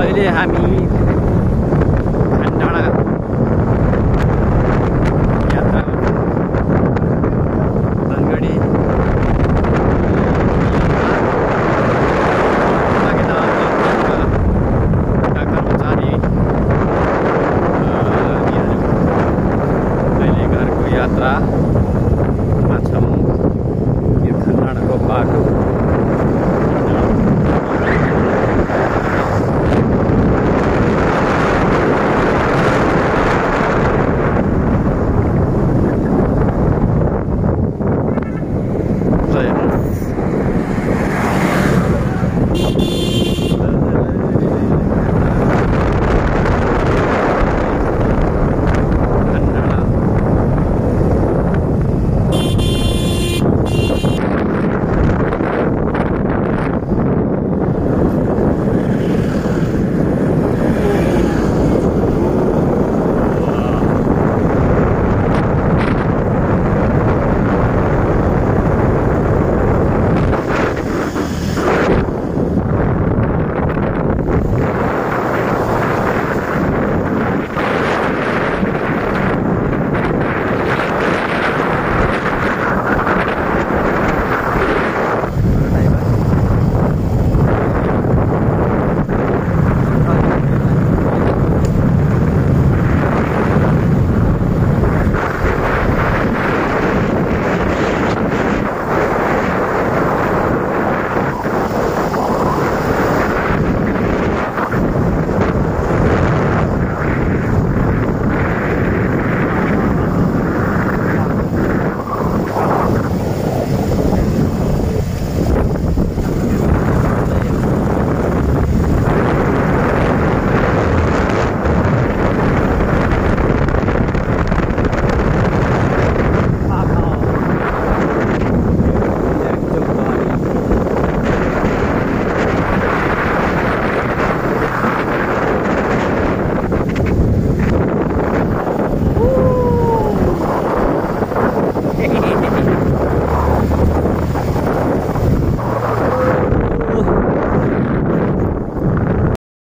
अहिले हामी